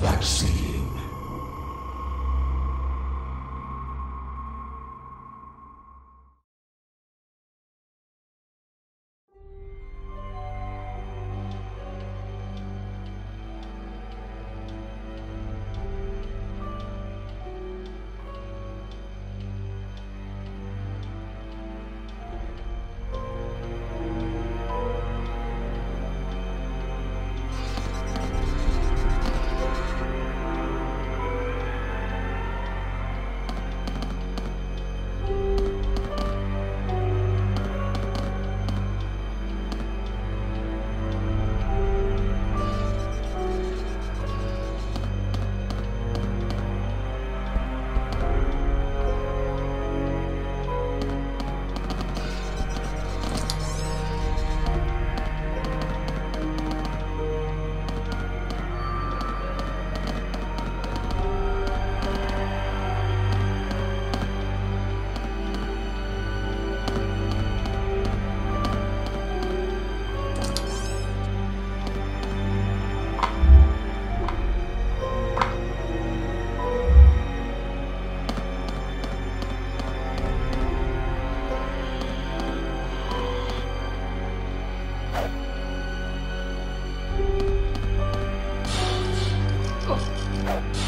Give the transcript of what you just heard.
vaccine. Thank.